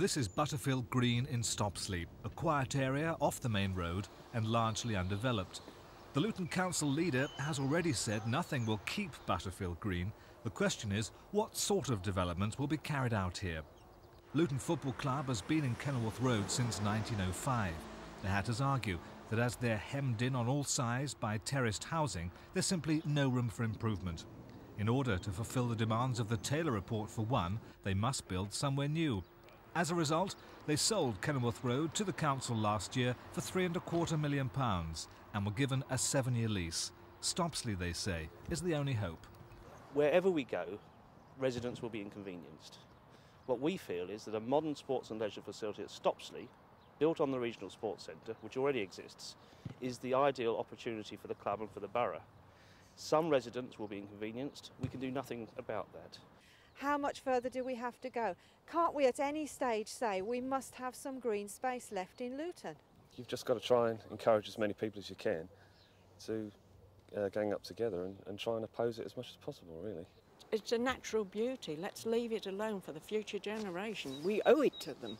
This is Butterfield Green in Stopsley, a quiet area off the main road and largely undeveloped. The Luton Council leader has already said nothing will keep Butterfield Green. The question is, what sort of development will be carried out here? Luton Football Club has been in Kenilworth Road since 1905. The Hatters argue that as they're hemmed in on all sides by terraced housing, there's simply no room for improvement. In order to fulfil the demands of the Taylor Report for one, they must build somewhere new. As a result, they sold Kenilworth Road to the council last year for three and a quarter million pounds and were given a seven-year lease. Stopsley, they say, is the only hope. Wherever we go, residents will be inconvenienced. What we feel is that a modern sports and leisure facility at Stopsley, built on the regional sports centre, which already exists, is the ideal opportunity for the club and for the borough. Some residents will be inconvenienced. We can do nothing about that. How much further do we have to go? Can't we at any stage say we must have some green space left in Luton? You've just got to try and encourage as many people as you can to uh, gang up together and, and try and oppose it as much as possible, really. It's a natural beauty. Let's leave it alone for the future generation. We owe it to them.